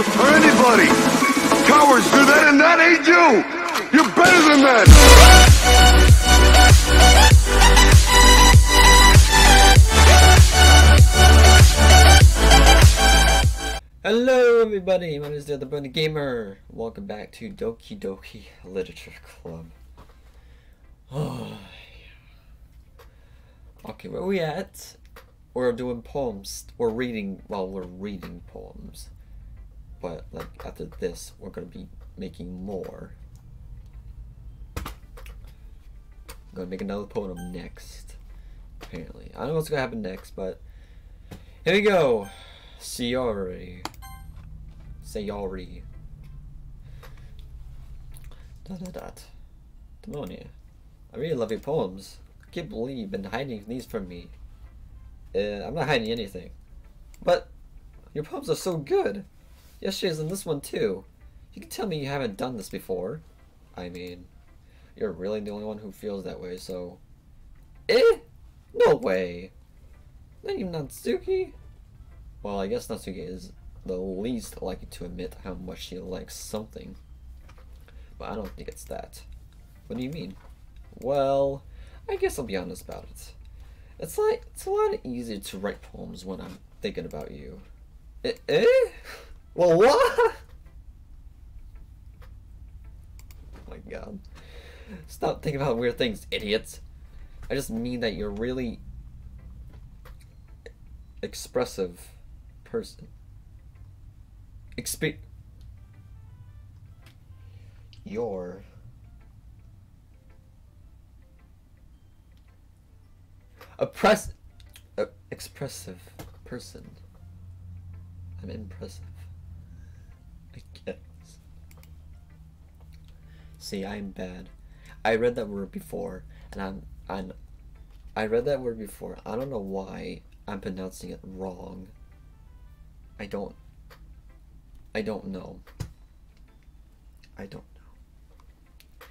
or anybody. Cowards do that and that ain't you. You're better than that. Hello everybody, my name is the other Brony Gamer. Welcome back to Doki Doki Literature Club. Okay, where we at? We're doing poems. We're reading, well, we're reading poems. But, like, after this, we're gonna be making more. I'm gonna make another poem next. Apparently. I don't know what's gonna happen next, but... Here we go! Sayori. Sayori. Dot dot dot. Demonia. I really love your poems. I can't believe you've been hiding these from me. Uh, I'm not hiding anything. But your poems are so good. Yesterday's in this one too. You can tell me you haven't done this before. I mean, you're really the only one who feels that way, so. Eh? No way. Not even Natsuki? Well, I guess Natsuki is the least likely to admit how much she likes something. But I don't think it's that. What do you mean? Well, I guess I'll be honest about it. It's like, it's a lot easier to write poems when I'm thinking about you. Eh? eh? Well, what? Oh my god. Stop thinking about weird things, idiots. I just mean that you're really expressive person. Expe- your oppress uh, expressive person. I'm impressive. I guess. See, I'm bad. I read that word before, and I'm I'm I read that word before. I don't know why I'm pronouncing it wrong. I don't I don't know. I don't know.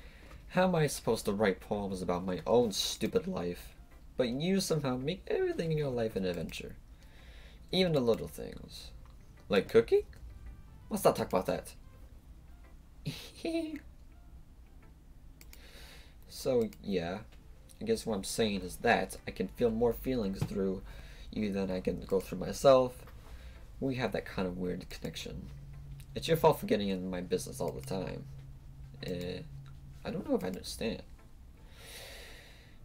How am I supposed to write poems about my own stupid life, but you somehow make everything in your life an adventure? Even the little things. Like cooking? Let's not talk about that. so, yeah. I guess what I'm saying is that I can feel more feelings through you than I can go through myself. We have that kind of weird connection. It's your fault for getting in my business all the time. Eh, I don't know if I understand.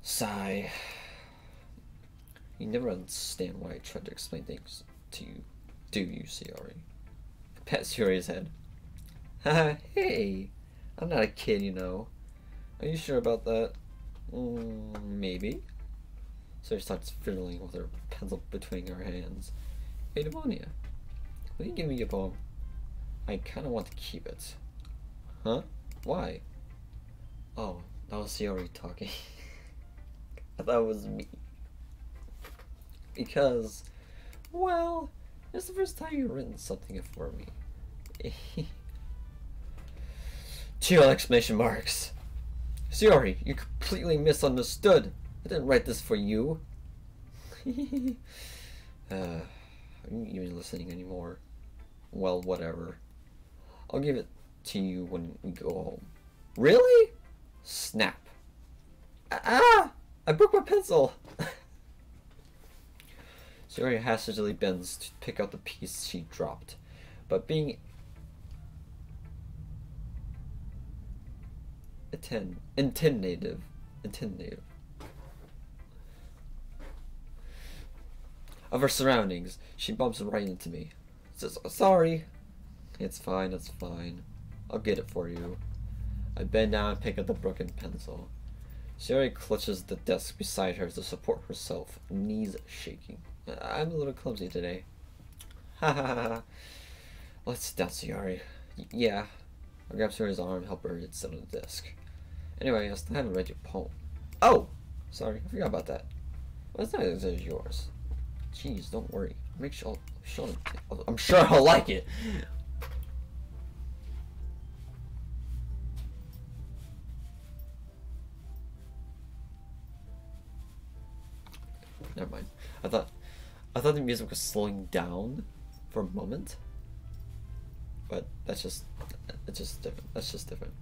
Sigh. You never understand why I try to explain things to you, do you, Sayori? Pat Sayori's head. Haha, hey! I'm not a kid, you know. Are you sure about that? Mm, maybe. So she starts fiddling with her pencil between her hands. Hey, Demonia, will you give me your poem? I kind of want to keep it. Huh? Why? Oh, that was Sayori talking. It was me. Because, well, it's the first time you've written something for me. Two exclamation marks. Sayori, you completely misunderstood. I didn't write this for you. uh, you even listening anymore? Well, whatever. I'll give it to you when we go home. Really? Snap. Ah! I broke my pencil! Sayori hastily bends to pick up the piece she dropped, but being atten intimidative, of her surroundings, she bumps right into me. Says, "Sorry." It's fine. It's fine. I'll get it for you. I bend down and pick up the broken pencil. Sayori clutches the desk beside her to support herself, knees shaking. I'm a little clumsy today. Ha ha ha. Let's down, Sayori. Yeah. I grab Sayori's arm and help her get sit on the desk. Anyway, I still haven't read your poem. Oh! Sorry, I forgot about that. Well, it's not as as yours. Jeez, don't worry. Make sure him. I'm sure I'll like it. Never mind. I thought I thought the music was slowing down for a moment. but that's just it's just different. That's just different.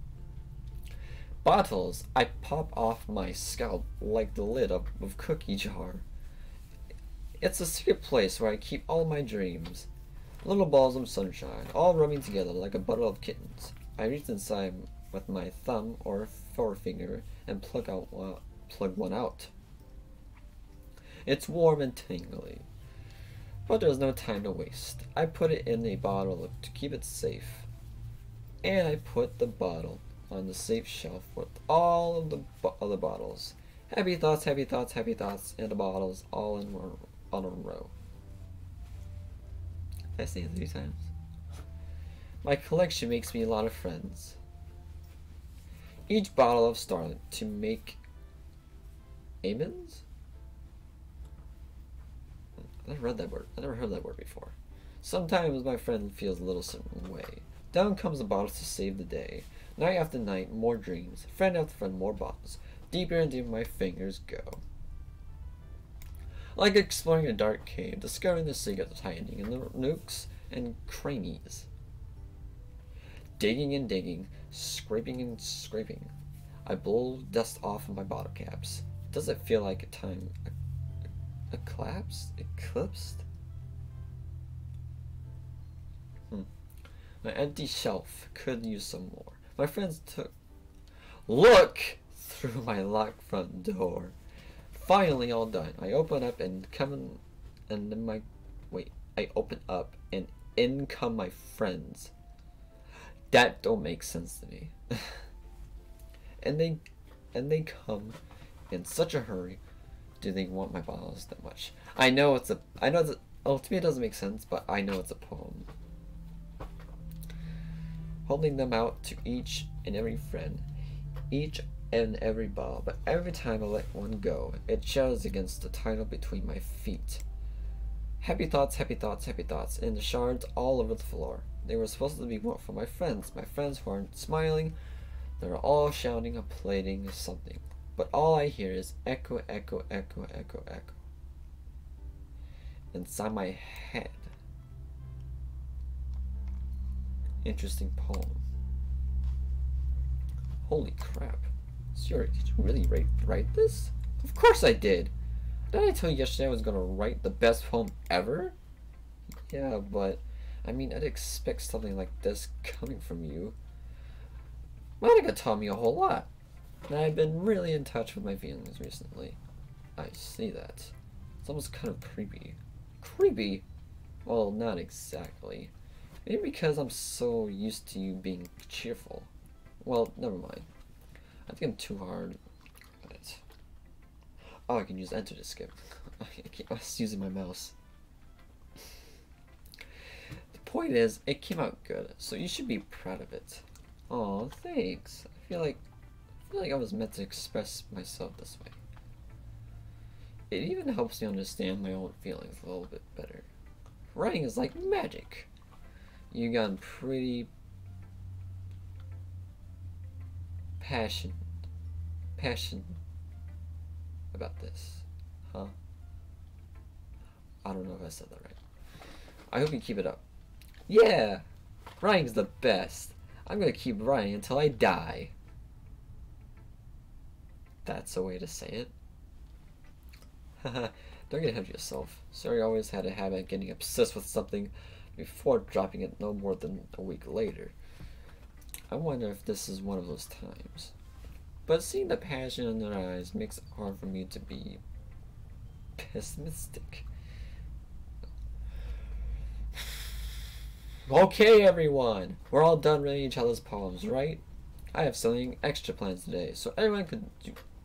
Bottles, I pop off my scalp like the lid of a cookie jar. It's a secret place where I keep all my dreams. Little balls of sunshine, all rubbing together like a bundle of kittens. I reach inside with my thumb or forefinger and plug out one, plug one out. It's warm and tingly. But there's no time to waste. I put it in a bottle to keep it safe. And I put the bottle on the safe shelf with all of the other bottles. Happy thoughts, happy thoughts, happy thoughts, and the bottles all in one on a row. Did I say it three times? My collection makes me a lot of friends. Each bottle of Starlight to make amens? I never read that word. I never heard that word before. Sometimes my friend feels a little certain way. Down comes the bottle to save the day. Night after night, more dreams. Friend after friend, more bottles. Deeper and deeper my fingers go. Like exploring a dark cave, discovering the secrets hiding in the nooks and crannies. Digging and digging, scraping and scraping. I blow dust off of my bottle caps. Does it feel like a time Eclipsed? Eclipsed? Hmm. My empty shelf could use some more. My friends took. Look through my locked front door. Finally, all done. I open up and come in, and then my wait. I open up and in come my friends. That don't make sense to me. and they and they come in such a hurry do they want my bottles that much? I know it's a. I know it's. A, oh, to me it doesn't make sense, but I know it's a poem. Holding them out to each and every friend, each and every ball, but every time I let one go, it shatters against the title between my feet. Happy thoughts, happy thoughts, happy thoughts, and the shards all over the floor. They were supposed to be for my friends, my friends who aren't smiling. They are all shouting and playing something. But all I hear is echo, echo, echo, echo, echo. Inside my head. Interesting poem. Holy crap. Siri, did you really write, write this? Of course I did. Didn't I tell you yesterday I was to write the best poem ever? Yeah, but, I mean, I'd expect something like this coming from you. Monika taught me a whole lot. And I've been really in touch with my feelings recently. I see that. It's almost kind of creepy. Creepy? Well, not exactly. Maybe because I'm so used to you being cheerful. Well, never mind. I think I'm too hard. Oh, I can use enter to skip. I I was using my mouse. The point is, it came out good, so you should be proud of it. Oh, thanks. I feel like I feel like I was meant to express myself this way. It even helps me understand my own feelings a little bit better. Writing is like magic. You got pretty passion passion about this. Huh? I don't know if I said that right. I hope you keep it up. Yeah! Writing's the best. I'm gonna keep writing until I die that's a way to say it. Don't get ahead of yourself. Sari always had a habit of getting obsessed with something before dropping it no more than a week later. I wonder if this is one of those times. But seeing the passion in their eyes makes it hard for me to be pessimistic. Okay, everyone. We're all done reading each other's poems, right? I have something extra planned today, so everyone could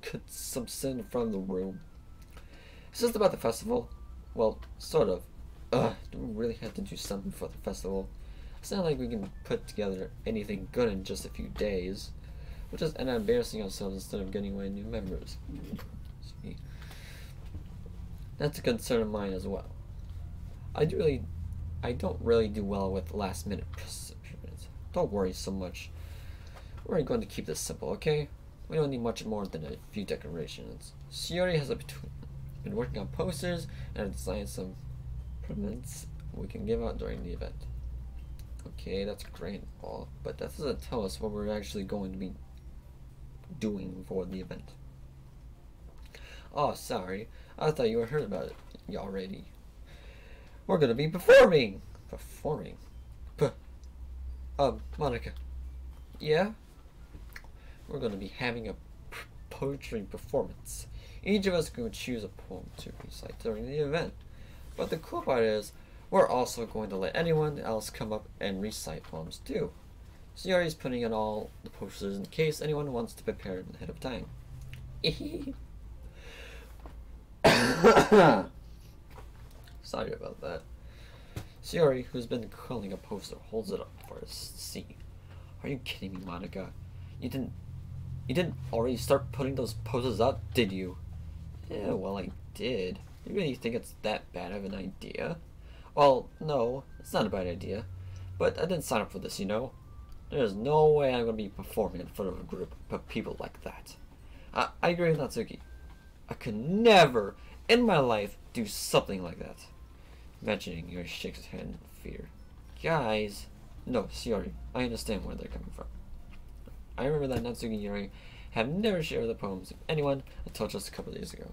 could subsist from the room. Is this about the festival? Well, sort of. Ugh, do we really have to do something for the festival? It's not like we can put together anything good in just a few days. We'll just end up embarrassing ourselves instead of getting away new members. That's a concern of mine as well. I do really, I don't really do well with last minute. Don't worry so much. We're going to keep this simple, okay? We don't need much more than a few decorations. Shiori has been working on posters and designed some prints we can give out during the event. Okay, that's great all, but that doesn't tell us what we're actually going to be doing for the event. Oh, sorry. I thought you had heard about it already. We're gonna be performing! Performing? P- um, Monika. Yeah? We're gonna be having a poetry performance. Each of us going to choose a poem to recite during the event. But the cool part is, we're also going to let anyone else come up and recite poems too. Sayori's putting in all the posters in case anyone wants to prepare ahead of time. Sorry about that. Sayori, who's been curling a poster, holds it up for us to see. Are you kidding me, Monika? You didn't you didn't already start putting those posters up, did you? Yeah, well I did. You really think it's that bad of an idea? Well, no, it's not a bad idea. But I didn't sign up for this, you know? There's no way I'm gonna be performing in front of a group of people like that. I, I agree with Natsuki. I could never in my life do something like that. Imagining Yuri shakes his head in fear. Guys, no, Sayori, I understand where they're coming from. I remember that Natsuki and Yuri have never shared the poems with anyone until just a couple of days ago.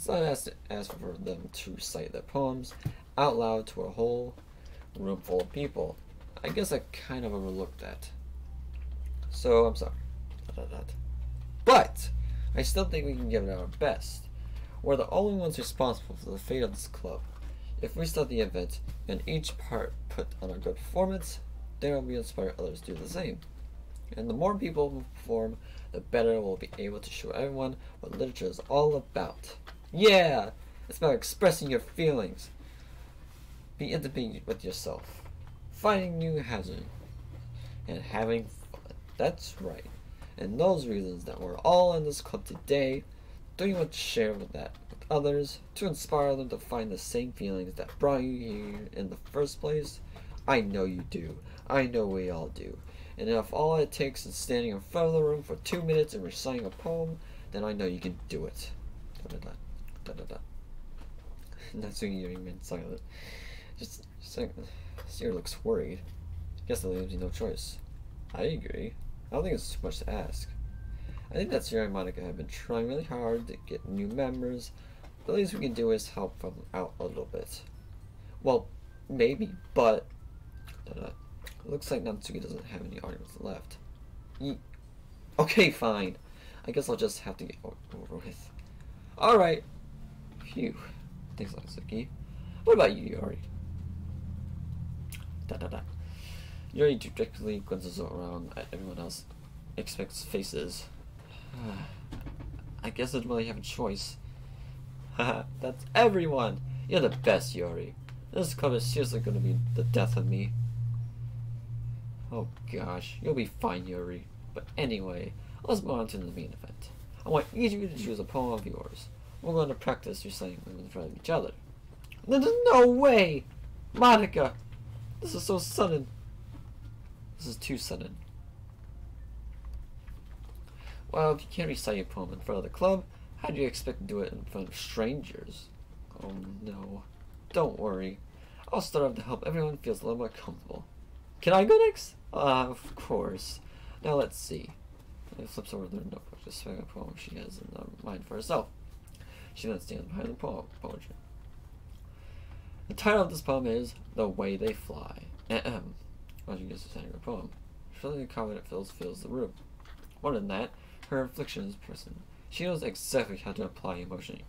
So I asked, asked for them to recite their poems out loud to a whole room full of people. I guess I kind of overlooked that. So I'm sorry. But I still think we can give it our best. We're the only ones responsible for the fate of this club. If we start the event and each part put on a good performance, then we'll inspire others to do the same. And the more people perform, the better we'll be able to show everyone what literature is all about. Yeah! It's about expressing your feelings. Be intimate with yourself. Finding new hazards. And having fun. That's right. And those reasons that we're all in this club today, don't you want to share with that with others, to inspire them to find the same feelings that brought you here in the first place. I know you do. I know we all do. And if all it takes is standing in front of the room for two minutes and reciting a poem, then I know you can do it. Da da da. Natsuki remained silent. Just, just like, looks worried. Guess that leaves me no choice. I agree. I don't think it's too much to ask. I think that Sierra and Monika have been trying really hard to get new members. The least we can do is help them out a little bit. Well, maybe, but. It looks like Natsuki doesn't have any arguments left. Ye okay, fine. I guess I'll just have to get over with. Alright. Phew. Thanks, Natsuki. What about you, Yori? Da da da. Yuri directly glances around at everyone else, expects faces. I guess I don't really have a choice. Haha, that's everyone! You're the best, Yuri. This club is seriously gonna be the death of me. Oh gosh, you'll be fine, Yuri. But anyway, let's move on to the main event. I want each of you to choose a poem of yours. We're going to practice reciting them in front of each other. There's no way! Monika! This is so sudden. This is too sudden. Well, if you can't recite your poem in front of the club, how do you expect to do it in front of strangers? Oh no. Don't worry. I'll start off to help everyone feels a little more comfortable. Can I go next? Uh, of course. Now let's see. She flips over their notebook to swing a poem she has in mind for herself. She then stands behind the poem. The title of this poem is The Way They Fly. Ahem. Gets to send her poem. Surely the confident fills fills the room. More than that, her inflection is present. She knows exactly how to apply emotion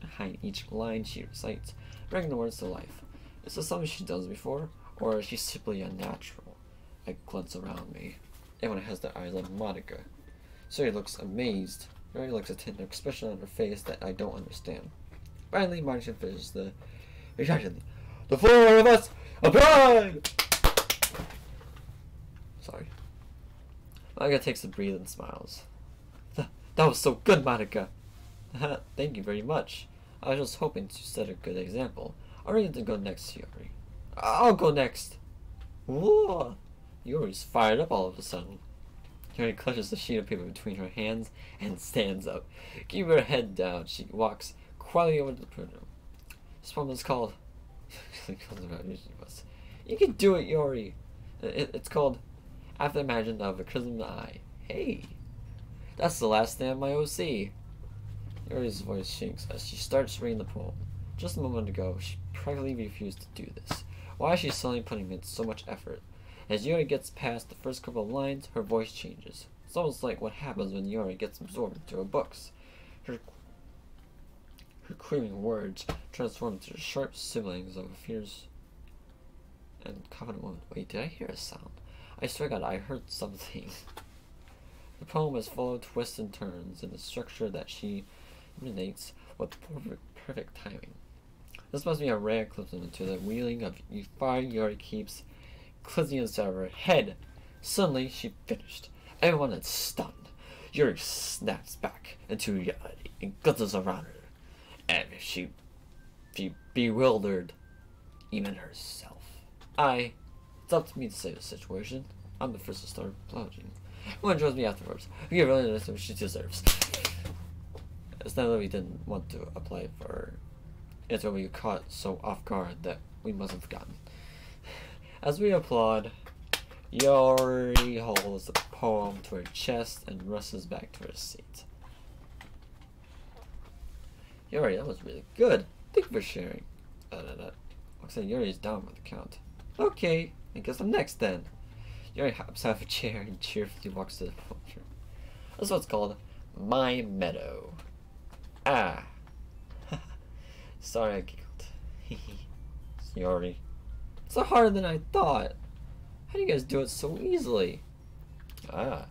behind each line she recites, bringing the words to life. Is this something she does before, or is she simply unnatural? I glance around me. Everyone has their eyes on Monika. Suri looks amazed. Mary looks a tender expression on her face that I don't understand. Finally, Martin finishes the reaction. The four of us applaud! Sorry. Monika takes a breath and smiles. Th- that was so good, Monika! Thank you very much. I was just hoping to set a good example. You going to go next, Yuri? I'll go next. Whoa! Yuri's fired up all of a sudden. Yuri clutches the sheet of paper between her hands and stands up. Keeping her head down, she walks quietly over to the printer. This poem is called... you can do it, Yori! It, it's called After Imagined of a Crimson Eye. Hey, that's the last name of my OC. Yuri's voice shakes as she starts reading the poem. Just a moment ago, she practically refused to do this. Why is she suddenly putting in so much effort? As Yuri gets past the first couple of lines, her voice changes. It's almost like what happens when Yuri gets absorbed into her books. Her, her creaming words transform into sharp siblings of a fierce and confident woman. Wait, did I hear a sound? I swear God, I heard something. The poem is full of twists and turns in the structure that she emanates with perfect, perfect timing. This must be a rare glimpse into the wheeling of fire Yuri keeps cleansing inside of her head. Suddenly, she finished. Everyone is stunned. Yuri snaps back into reality and glitters around her. And she, she bewildered even herself. I, it's up to me to save the situation. I'm the first to start apologizing. Everyone joins me afterwards. We really understand what she deserves. It's not that we didn't want to apply for her. It's when we got caught so off guard that we must have forgotten. As we applaud, Yori holds the poem to her chest and rushes back to her seat. Yori, that was really good. Thank you for sharing. Uh, uh, looks like Yuri's down with the count. Okay, I guess I'm next then. Yuri hops out of a chair and cheerfully walks to the poetry. That's what's called My Meadow. Ah. Sorry I giggled. Yuri. It's so harder than I thought. How do you guys do it so easily? Ah.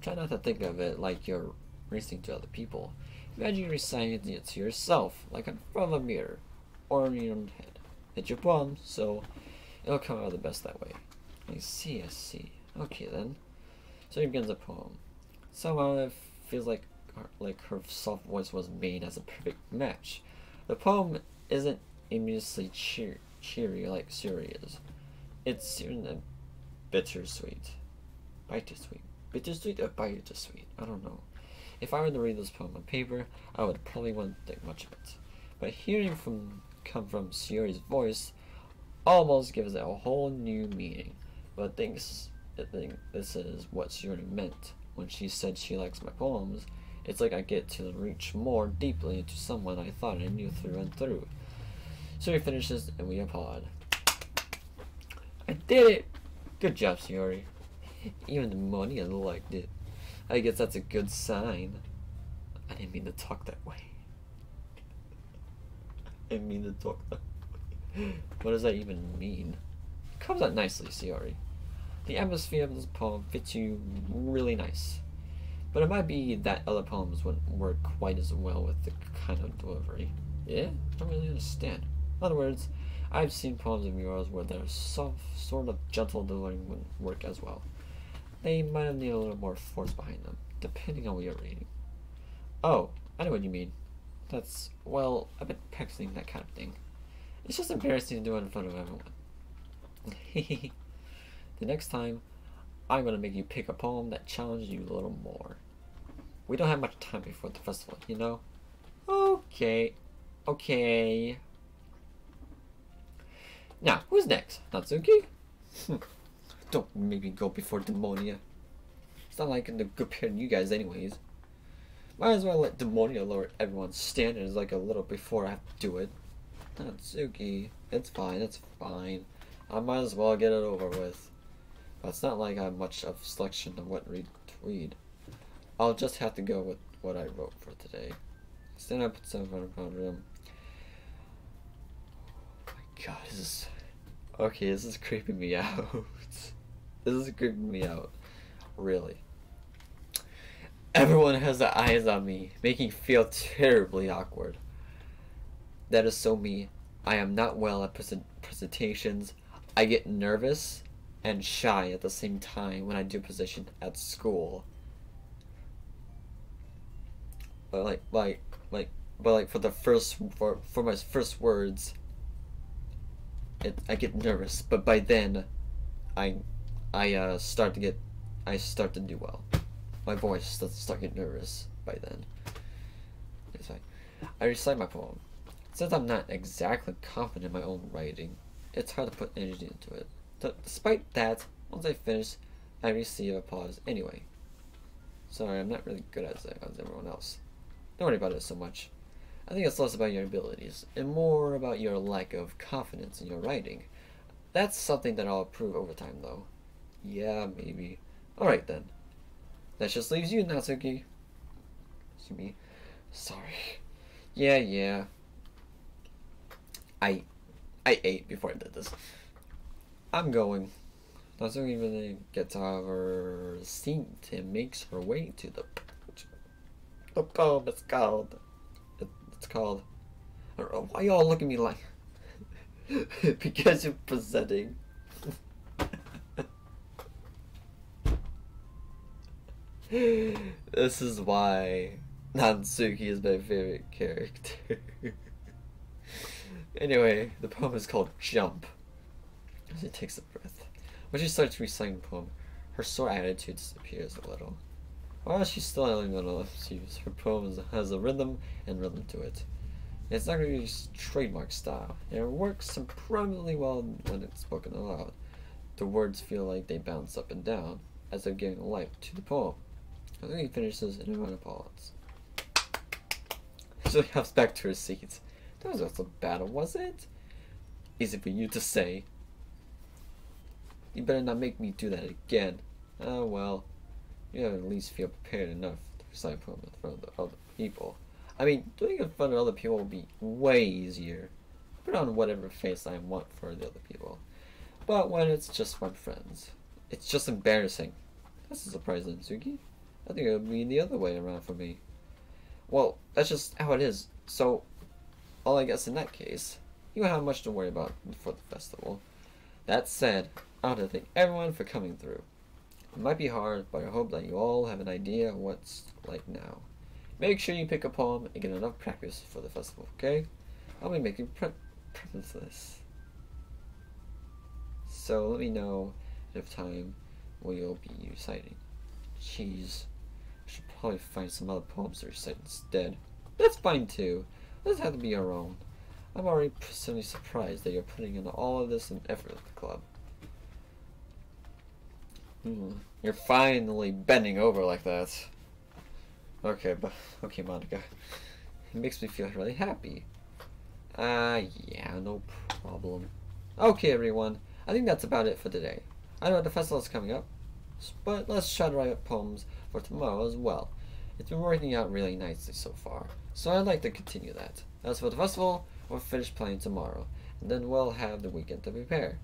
Try not to think of it like you're racing to other people. Imagine reciting it to yourself, like in front of a mirror, or in your own head. It's your poem, so it'll come out the best that way. I see, I see. Okay then. So he begins a poem. Somehow it feels like her, like her soft voice was made as a perfect match. The poem isn't immediately cheer, cheery like Suri is. It's certain and bittersweet. Bittersweet. Bittersweet or bittersweet? I don't know. If I were to read this poem on paper, I would probably wouldn't think much of it. But hearing from come from Suri's voice almost gives it a whole new meaning. But I think, I think this is what Suri meant when she said she likes my poems. It's like I get to reach more deeply into someone I thought I knew through and through. Suri finishes and we applaud. I did it! Good job, Suri. Even the money liked it. I guess that's a good sign. I didn't mean to talk that way. I didn't mean to talk that way. What does that even mean? It comes out nicely, Siori. The atmosphere of this poem fits you really nice. But it might be that other poems wouldn't work quite as well with the kind of delivery. Yeah? I don't really understand. In other words, I've seen poems of yours where there's some sort of gentle delivery wouldn't work as well. They might have a little more force behind them, depending on what you're reading. Oh, I know what you mean. That's, well, I've been practicing that kind of thing. It's just embarrassing to do it in front of everyone. the next time, I'm gonna make you pick a poem that challenges you a little more. We don't have much time before the festival, you know? Okay. Okay. Now, who's next? Natsuki? Hmm. don't make me go before Demonia. It's not like I'm the good pair you guys anyways. Might as well let Demonia lower everyone's standards like a little before I have to do it. Natsuki, it's fine, it's fine. I might as well get it over with. But it's not like I have much of selection of what read to read. I'll just have to go with what I wrote for today. Stand up at 700 pound room. Oh my god, this is okay, this is creeping me out. this is creeping me out. Really. Everyone has their eyes on me, making me feel terribly awkward. That is so me. I am not well at present presentations. I get nervous and shy at the same time when I do position at school. But like, like, like, but like for the first for for my first words, it I get nervous. But by then, I, I uh, start to get, I start to do well. My voice to start get nervous by then. It's like, I recite my poem. Since I'm not exactly confident in my own writing, it's hard to put energy into it. Despite that, Once I finish, I receive applause anyway. Sorry, I'm not really good as, as everyone else. Don't worry about it so much. I think it's less about your abilities and more about your lack of confidence in your writing. That's something that I'll improve over time, though. Yeah, maybe. Alright then. That just leaves you, Natsuki. Excuse me. Sorry. Yeah, yeah. I I ate before I did this. I'm going. Natsuki even gets out of her seat and makes her way to the the poem it's called. It, it's called. Why y'all look at me like because you're presenting. this is why Nansuki is my favorite character. anyway, the poem is called Jump. As she takes a breath. When she starts reciting the poem, her sore attitude disappears a little. While she's still yelling little use, her poem has a rhythm and rhythm to it. It's not going to really trademark style, it works surprisingly well when it's spoken aloud. The words feel like they bounce up and down as they're giving life to the poem. I think he finishes in a round of applause. So he hops back to her seat. That was not so bad, was it? Easy for you to say. You better not make me do that again. Oh well. You have at least feel prepared enough to recite poem in front of the other people. I mean, doing it in front of other people will be way easier. Put on whatever face I want for the other people. But when it's just my friends, it's just embarrassing. That's a surprise, Suki. I think it would be the other way around for me. Well, that's just how it is. So, all I guess in that case, you won't have much to worry about for the festival. That said, I want to thank everyone for coming through. It might be hard, but I hope that you all have an idea of what's like now. Make sure you pick a poem and get enough practice for the festival, okay? I'll be making preps this. So let me know if time will you'll be reciting. Jeez. I should probably find some other poems to recite instead. That's fine too. Doesn't have to be our own. I'm already personally surprised that you're putting in all of this and effort at the club. Hmm. You're finally bending over like that. Okay, but okay, Monika. It makes me feel really happy. Ah, uh, yeah, no problem. Okay, everyone. I think that's about it for today. I know the festival is coming up, but let's try to write poems for tomorrow as well. It's been working out really nicely so far, so I'd like to continue that. As for the festival, we'll finish playing tomorrow, and then we'll have the weekend to prepare.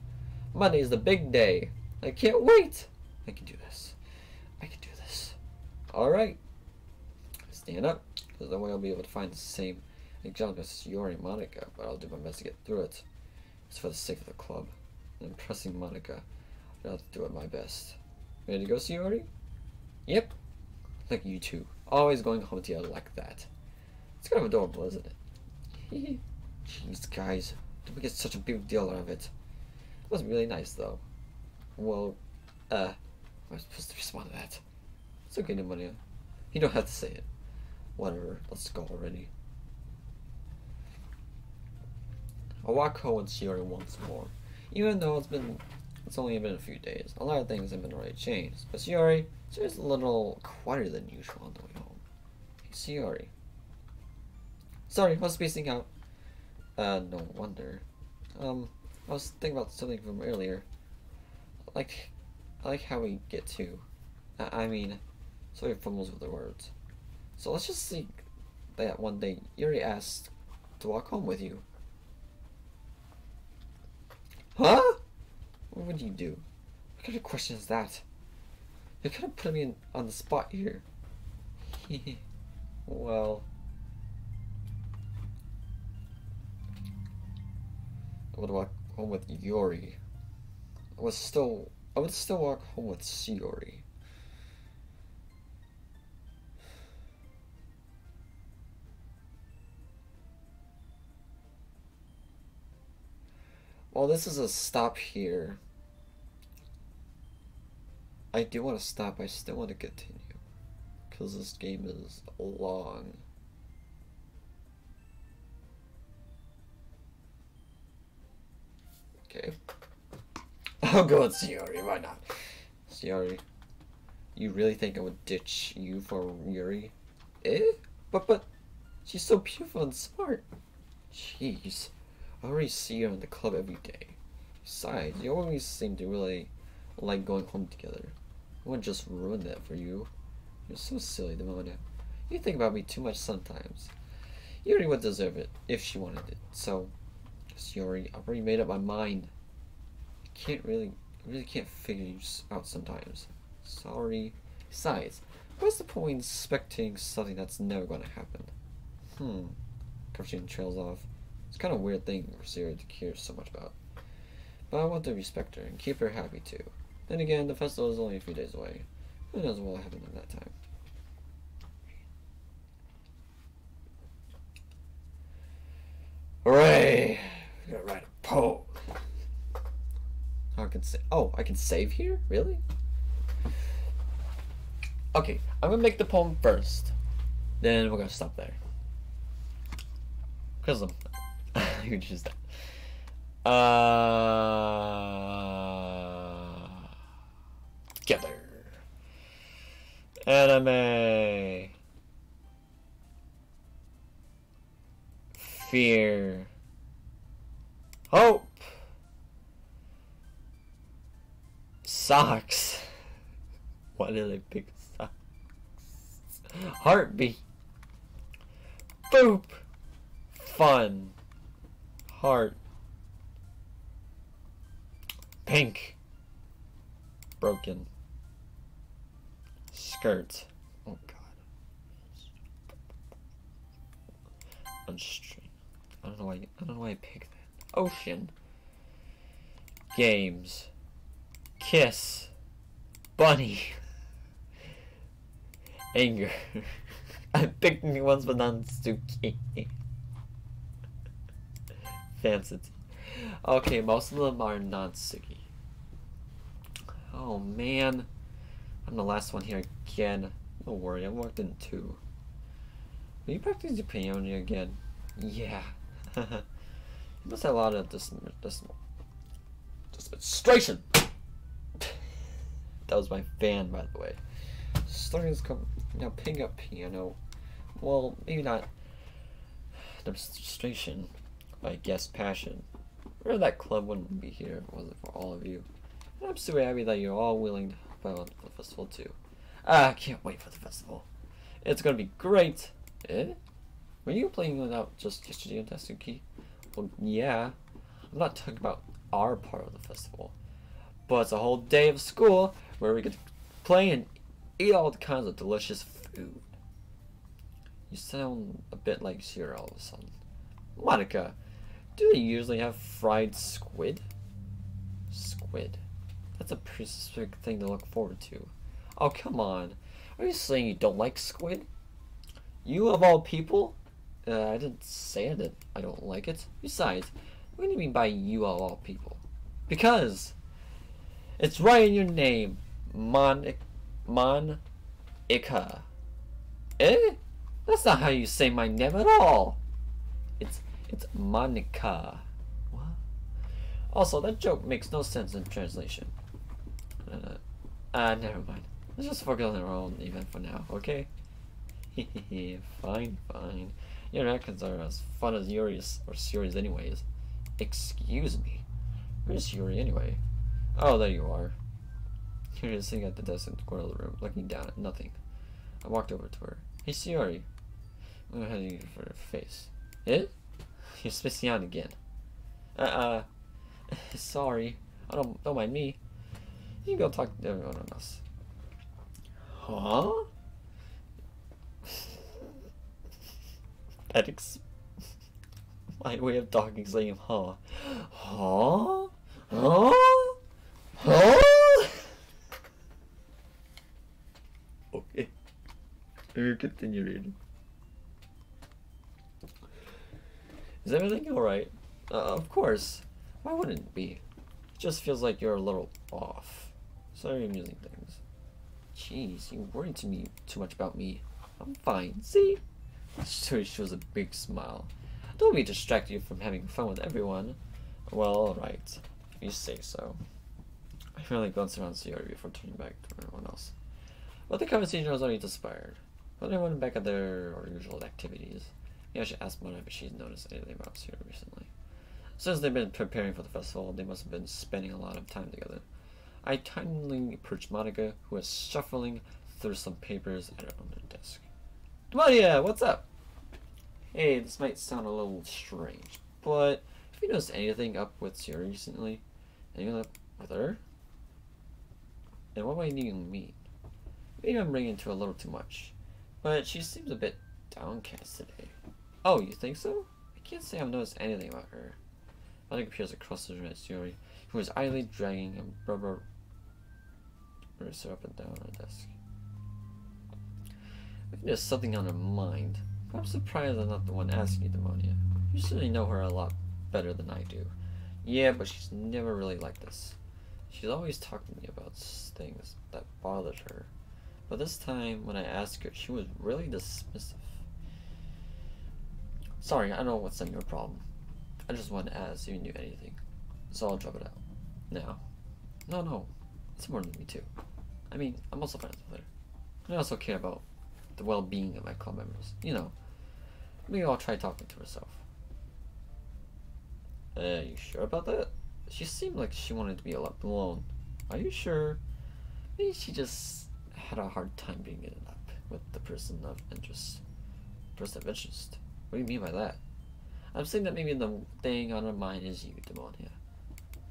Monday is the big day. I can't wait! I can do this. I can do this. Alright. Stand up, because that way I'll be able to find the same example as Yori and Monika, but I'll do my best to get through it. It's for the sake of the club. And impressing Monika. I'll do it my best. Ready to go, Shiori? Yep. Like you two. Always going home together like that. It's kind of adorable, isn't it? Jeez, guys. Don't make such a big deal out of it. It was really nice, though. Well, uh, I was supposed to respond to that. It's okay, Demonia. You don't have to say it. Whatever. Let's go already. I'll walk home with Shiori once more. Even though it's been it's only been a few days. A lot of things have been already changed. But Shiori, Shiori's a little quieter than usual on the way home. Hey, Shiori. Sorry, I was spacing out. Uh, no wonder. Um, I was thinking about something from earlier. Like, I like how we get to. I, mean, sorry fumbles with the words. So let's just see that one day Yuri asked to walk home with you. Huh? What would you do? What kind of question is that? You're kind of putting me in, on the spot here. well... I would walk home with Yori. I was still... I would still walk home with Shiori. Well, this is a stop here. I do want to stop, I still want to continue. Because this game is long. Okay. I'll go with why not? Sayori, you really think I would ditch you for Yuri? Eh? But, but, she's so beautiful and smart. Jeez, I already see her in the club every day. Besides, you always seem to really like going home together. I wouldn't just ruin that for you. You're so silly, the Demona. You think about me too much sometimes. Yuri would deserve it if she wanted it. So, Yuri, I've already made up my mind. Can't really, really can't figure you out sometimes. Sorry. Besides, what's the point in something that's never going to happen? Hmm. Karshin trails off. It's kind of a weird thing for Sarah to care so much about. But I want to respect her and keep her happy too. Then again, the festival is only a few days away. Who knows what will happen in that time? Hooray! I gotta write a poem. I can say. Oh, I can save here? Really? Okay, I'm gonna make the poem first. Then we're gonna stop there. Chrism. you choose that. Uh, together. Anime. Fear. Hope. Socks. Why did I pick socks? Heartbeat. Boop. Fun. Heart. Pink. Broken. Skirt. Oh god. Unstrained. I don't know why I don't know why I picked that. Ocean. Games. Kiss. Bunny. Anger. I'm picking ones but not Suki. Fancy. Okay, most of them are not Suki. Oh man. I'm the last one here again. Don't worry, I walked in two. Will you practice your piano again? Yeah. you must have a lot of this this demonstration. That was my fan, by the way. Starting to come now. Picking up piano. Well, maybe not demonstration. I guess passion. Or that club wouldn't be here if it wasn't for all of you. And I'm super happy that you're all willing to help out for the festival too. Ah, I can't wait for the festival. It's gonna be great. Eh? Were you playing it out just yesterday on Tatsuki? Well, yeah. I'm not talking about our part of the festival. But it's a whole day of school where we to play and eat all kinds of delicious food. You sound a bit like Shira all of a sudden. Monika, do they usually have fried squid? Squid. That's a pretty specific thing to look forward to. Oh, come on. Are you saying you don't like squid? You of all people? Uh, I didn't say that I don't like it. Besides, what do you mean by you of all people? Because it's right in your name. Mon Monika. Eh? That's not how you say my name at all. It's it's Monika. What? Also, that joke makes no sense in translation. Uh, uh never mind. Let's just focus on our own event for now, okay? fine, fine. Your records are as fun as Yuri's or Yuri's anyways. Excuse me. Where's Yuri anyway? Oh, there you are. Yuri is sitting at the desk in the corner of the room, looking down at nothing. I walked over to her. Hey, Shiori. I'm heading for her face. It? You're spacing out again. Uh, uh, sorry. I don't, don't mind me. You go talk to everyone else. Huh? that ex- my way of talking saying huh. Huh? Huh? Huh? okay. Me continue reading. Is everything alright? Uh, of course. Why wouldn't it be? It just feels like you're a little off. Sorry I'm using things. Jeez, you worry to me too much about me. I'm fine. See? She shows a big smile. Don't be distract you from having fun with everyone. Well, alright. If you say so. I really glanced around Sayori before turning back to everyone else. But the conversation was already inspired. When they went back at their usual activities, maybe I should ask Mona if she's noticed anything about Sayori recently. Since they've been preparing for the festival, they must have been spending a lot of time together. I kindly approached Monika, who was shuffling through some papers at her own desk. Demonia, what's up? Hey, this might sound a little strange, but have you noticed anything up with Sayori recently? Anything up with her? And what am I needing mean? Maybe I'm bringing to a little too much, but she seems a bit downcast today. Oh, you think so? I can't say I've noticed anything about her. Monika appears across the room at Sayori, who is idly dragging a rubber eraser up and down her desk. Maybe there's something on her mind. I'm surprised I'm not the one asking you, Demonia. You certainly know her a lot better than I do. Yeah, but she's never really like this. She's always talking to me about things that bothered her. But this time, when I asked her, she was really dismissive. Sorry, I don't know what's on your problem. I just wanted to ask if you knew anything. So I'll drop it out. Now. No, no. It's important to me too. I mean, I'm also friends with her. I also care about the well-being of my club members. You know, maybe I'll try talking to herself. Are you sure about that? She seemed like she wanted to be left alone. Are you sure? Maybe she just had a hard time being in up with the person of interest. Person of interest? What do you mean by that? I'm saying that maybe the thing on her mind is you, Demonia.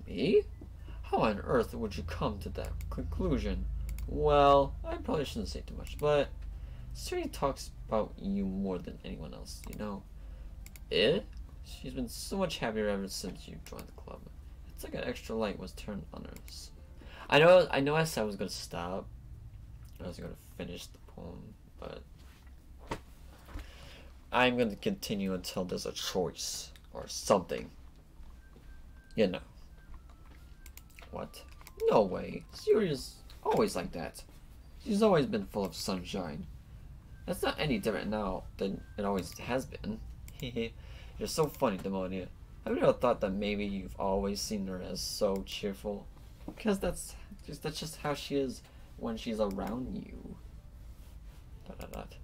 Me? How on earth would you come to that conclusion? Well, I probably shouldn't say too much, but Sayori talks about you more than anyone else, you know? Eh? She's been so much happier ever since you joined the club. It's like an extra light was turned on us. I know I know I said I was gonna stop. I was gonna finish the poem, but I'm gonna continue until there's a choice or something. You know. What? No way. Sayori's always like that. She's always been full of sunshine. That's not any different now than it always has been. You're so funny, Demonia. I've never thought that maybe you've always seen her as so cheerful. Because that's just that's just how she is when she's around you. Dot dot.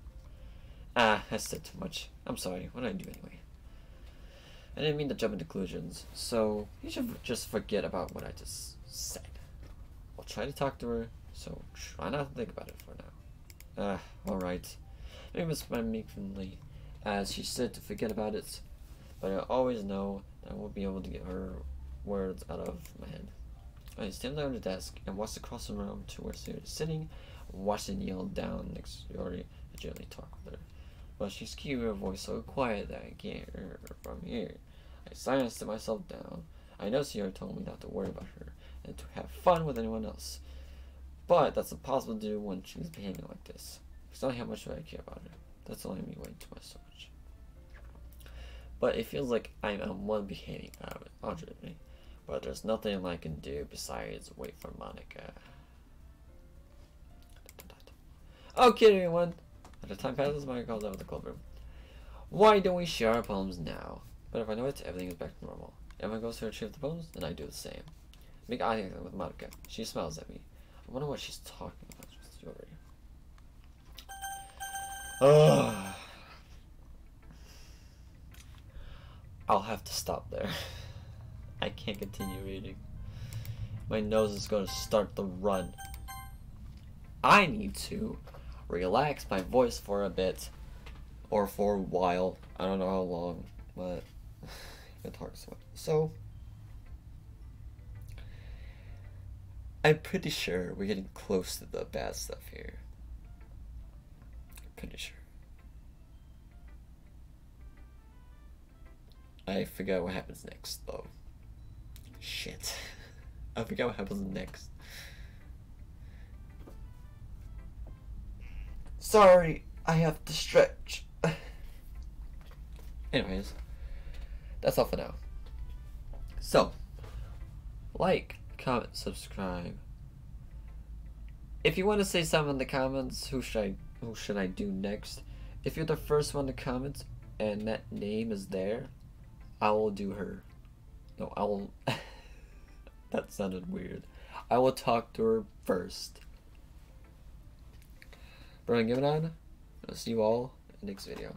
Ah, I said too much. I'm sorry. What did I do anyway? I didn't mean to jump into conclusions, so you should just forget about what I just said. I'll try to talk to her, so try not to think about it for now. Ah, alright. Maybe Miss meekly, as she said to forget about it, but I always know that I won't be able to get her words out of my head. I stand down the desk and walk across the room to where Sayori is sitting, watch and kneel down next to Yori and gently talk with her. But she's keeping her voice so quiet that I can't hear her from here. I silenced myself down. I know Sayori told me not to worry about her and to have fun with anyone else. But that's impossible to do when she's behaving like this. It's not how much I care about her. That's only me waiting too much so much. But it feels like I'm on one behaving out of me. But there's nothing I can do besides wait for Monika. Okay, everyone. At the time passes, Monika calls out of the club room. Why don't we share our poems now? But if I know it, everything is back to normal. Everyone goes to retrieve the poems, then I do the same. Make eye contact with Monika. She smiles at me. I wonder what she's talking about Ugh. I'll have to stop there. I can't continue reading. My nose is going to start the run. I need to relax my voice for a bit. Or for a while. I don't know how long. But to sweat. So I'm pretty sure we're getting close to the bad stuff here. Pretty sure. I forgot what happens next, though. Shit. I forgot what happens next. Sorry, I have to stretch. Anyways, that's all for now. So, like, comment, subscribe. If you want to say something in the comments, who should I who should I do next? If you're the first one to comment and that name is there, I will do her. No, I will. that sounded weird. I will talk to her first. Brony Gamer, I'll see you all in the next video.